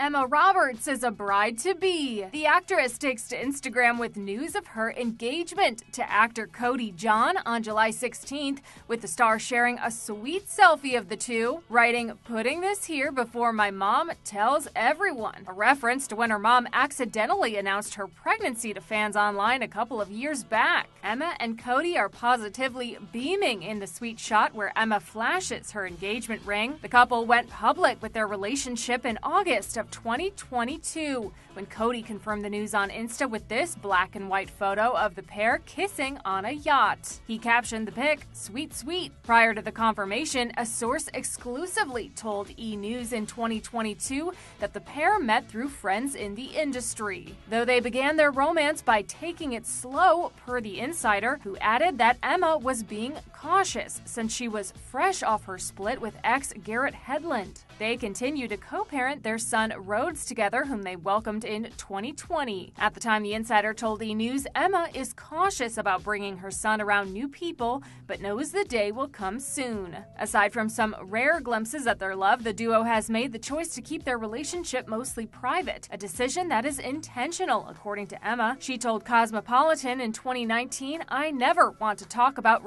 Emma Roberts is a bride to be. The actress takes to Instagram with news of her engagement to actor Cody John on July 16th, with the star sharing a sweet selfie of the two, writing, Putting this here before my mom tells everyone. A reference to when her mom accidentally announced her pregnancy to fans online a couple of years back. Emma and Cody are positively beaming in the sweet shot where Emma flashes her engagement ring. The couple went public with their relationship in August of 2022 when Cody confirmed the news on Insta with this black and white photo of the pair kissing on a yacht. He captioned the pic, Sweet Sweet. Prior to the confirmation, a source exclusively told E! News in 2022 that the pair met through friends in the industry. Though they began their romance by taking it slow, per the insider, who added that Emma was being cautious since she was fresh off her split with ex Garrett Hedlund. They continue to co parent their son Rhodes together, whom they welcomed in 2020. At the time, the insider told E! News Emma is cautious about bringing her son around new people, but knows the day will come soon. Aside from some rare glimpses at their love, the duo has made the choice to keep their relationship mostly private, a decision that is intentional, according to Emma. She told Cosmopolitan in 2019, I never want to talk about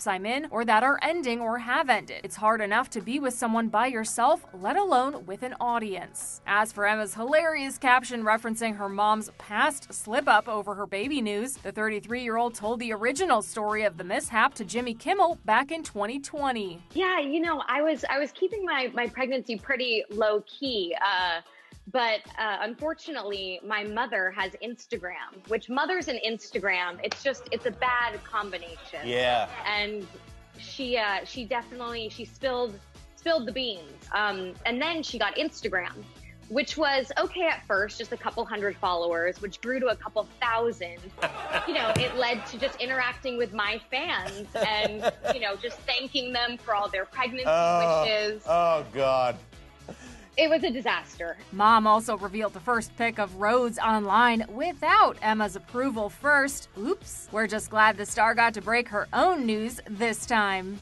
relationships I'm in or that are ending or have ended. It's hard enough to be with someone by yourself, let alone with an audience. As for Emma's hilarious caption referencing her mom's past slip up over her baby news, the 33 year old told the original story of the mishap to Jimmy Kimmel back in 2020. Yeah, you know, I was I was keeping my my pregnancy pretty low key. Uh, but uh, unfortunately, my mother has Instagram, which mothers and Instagram, it's just it's a bad combination. Yeah. And she uh, she definitely she spilled spilled the beans. Um, and then she got Instagram, which was okay at first, just a couple hundred followers, which grew to a couple thousand. you know, it led to just interacting with my fans and you know just thanking them for all their pregnancy Oh, wishes. oh God. It was a disaster. Mom also revealed the first pic of Rhodes online without Emma's approval first. Oops. We're just glad the star got to break her own news this time.